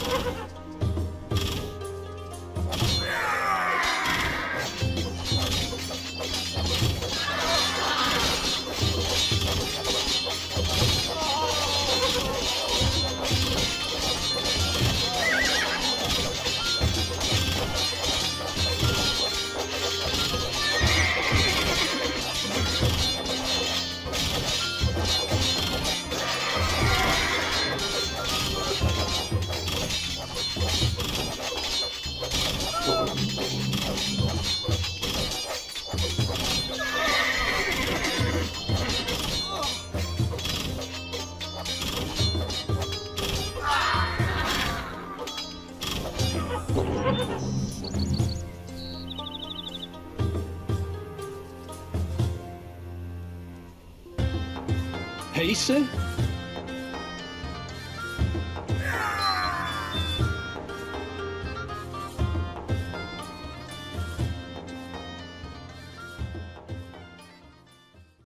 Ha ha ha! Payson?